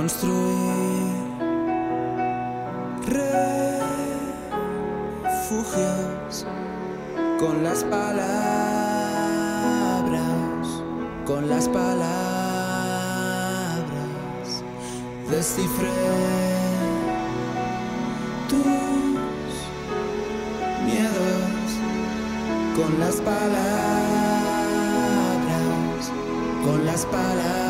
construir refugios con las palabras, con las palabras. Descifré tus miedos con las palabras, con las palabras.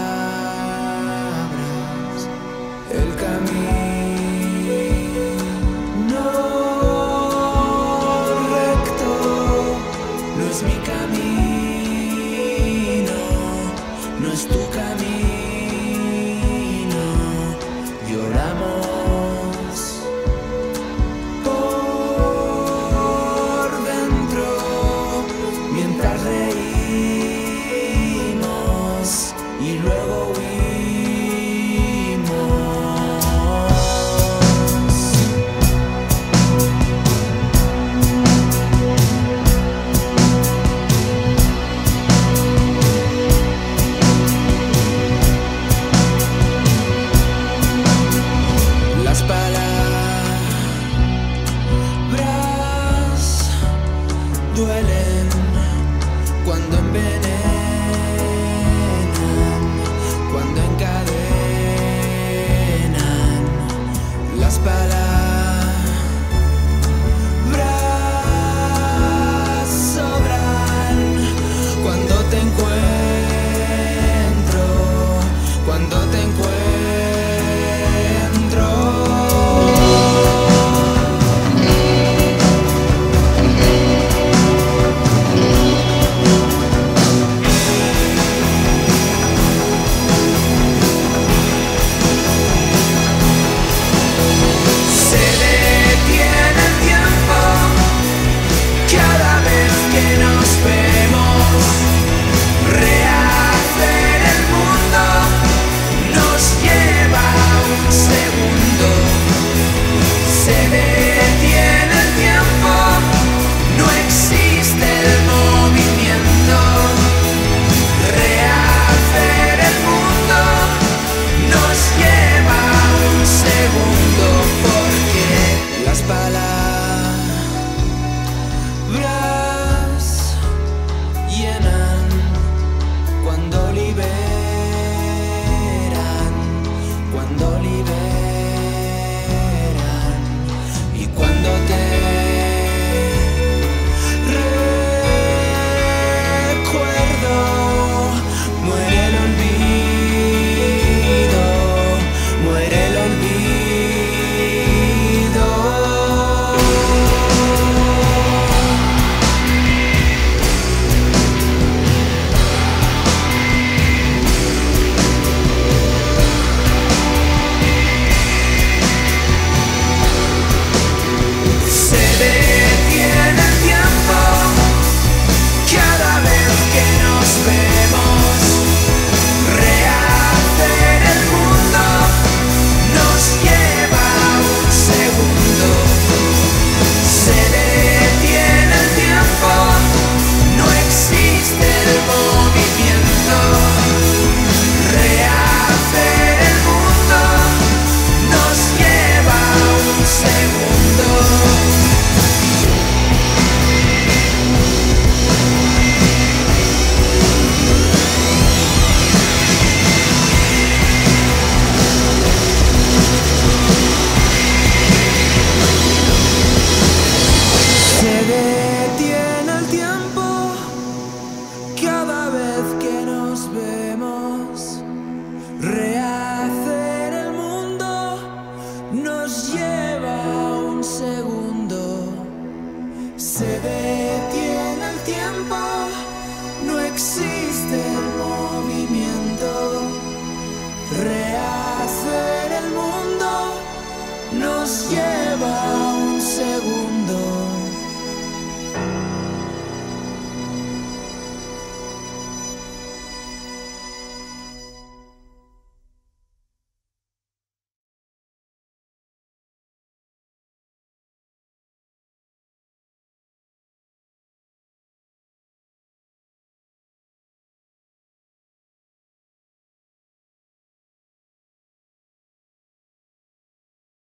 Thank Se detiene el tiempo, no existe el movimiento. Rehacer el mundo nos lleva